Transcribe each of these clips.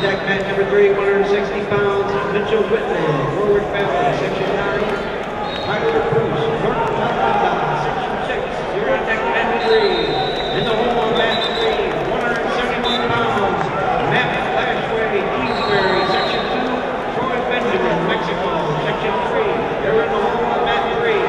deck mat number three, 160 pounds, Mitchell Whitley, Warwick Valley, section nine. Tyler Bruce, North Carolina, section six, you're on deck mat three. In the hole on mat three, 171 pounds, Matt Lashway, Kingsbury, section two. Troy Benjamin, Mexico, section three. They're in the hole on mat three.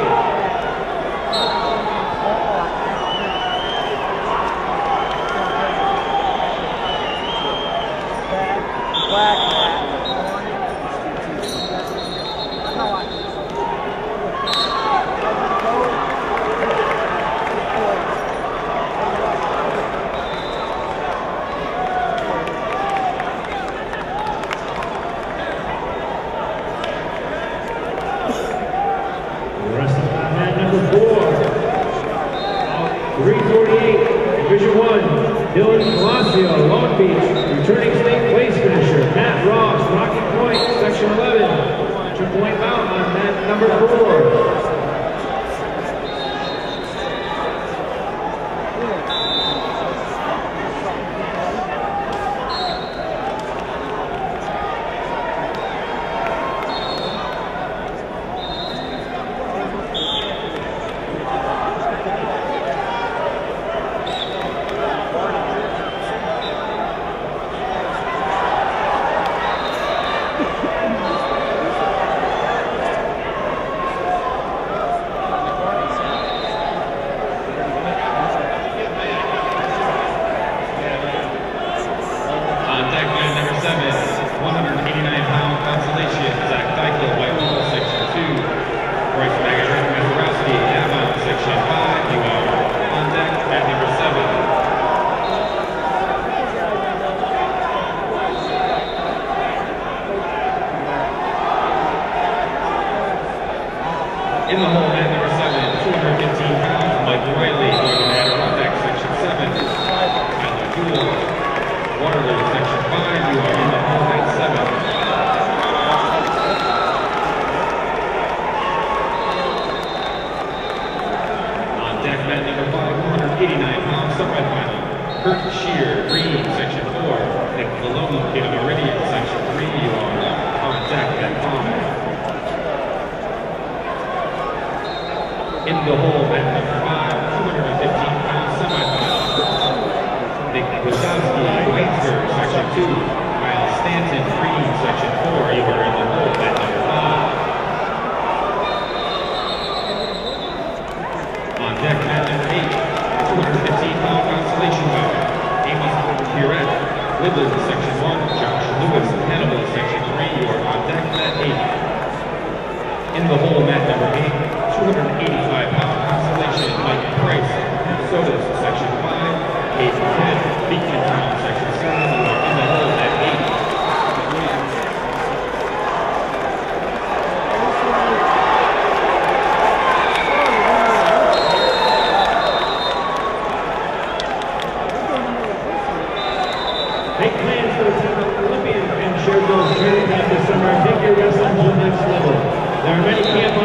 Wrestling mat number four. 348, Division One, Dylan Palacio, Long Beach, returning state place finisher, Matt Ross, Rocky Point, Section 11, triple A mount on mat number four. On deck man number seven, 189 pound consolation, Zach Deichel, Whitehall, section two. Bryce Magarin, Maserati, Avon, section five. You are on deck at number seven. In the hole, man number seven, 215 pounds, Mike Riley, Northern Adirondack, section seven. Tyler Jewell, Waterloo, section five, you are in the hole at seven. On deck, mat number five, 189 pounds, semifinal. Kurt Shear, green, section four. Nick Malone, Peter Meridian, section three, you are on deck at five. In the hole, mat number five, 215 pounds, semifinal. Nick Wisowski, Waynesburg, section two. Miles Stanton, green, section four, you are in the hole, mat number five. On deck, mat number eight, 215 pound consolation bout. Amy Pierrette, Woodland, section one. Josh Lewis, Hannibal, section three. You are on deck, mat eight. In the hole, mat number eight, 285 pound consolation. Mike Price, section five. Casey Kent, Beekmantown, section seven. You are in the hole, mat eight. Make plans for the town of Olympian and share those camp this summer and take your wrestling to the next level. There are many camp options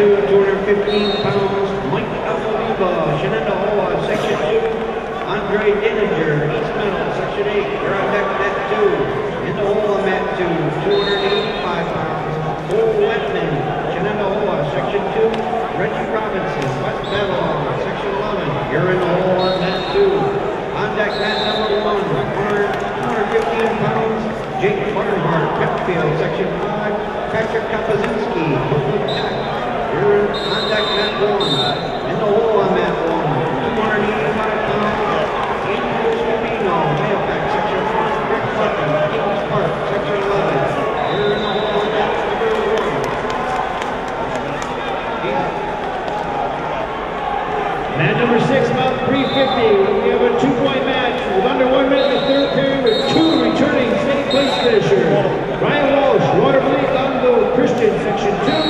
2, 215 pounds, Mike Alphaviva, Shenendehowa, Section 2, Andre Denninger, East Meadow, Section 8, Giraffe Mat 2, Indianola Mat 2, 285 pounds, Cole Wetman, Shenendehowa, Section 2, Reggie Robinson, West Babylon, Section 11, Urinola Mat 2, on deck mat number 1, 215 pounds, Jake Barnhart, Penfield, Section 5, Patrick Kapazinski, Jack contact Matt Warren. In on Section Section the number six, about 350. We have a two-point match. Under one minute in the third period with two returning state. Ryan Walsh, Waterbury, Christian, Section 2.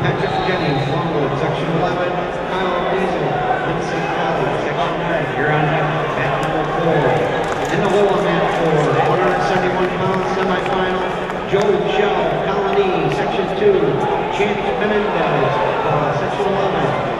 Patrick Jennings, Longwood, section 11. Kyle Diesel, Vincent Kelly, section 9. You're on deck match number four. In the lower mat four, 171 pounds semifinal. Joe Shell, Colonie, section 2. Chance Menendez, uh, section 11. You're in the